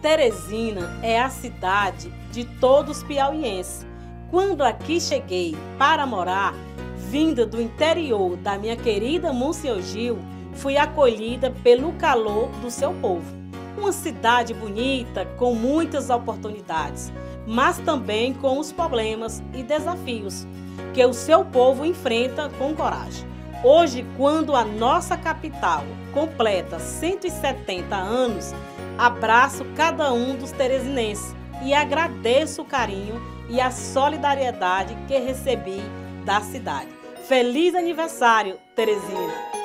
Teresina é a cidade de todos os piauienses. Quando aqui cheguei para morar, vinda do interior da minha querida Monsenhor Gil, fui acolhida pelo calor do seu povo. Uma cidade bonita, com muitas oportunidades, mas também com os problemas e desafios que o seu povo enfrenta com coragem. Hoje, quando a nossa capital completa 170 anos, abraço cada um dos teresinenses e agradeço o carinho e a solidariedade que recebi da cidade. Feliz aniversário, Teresina!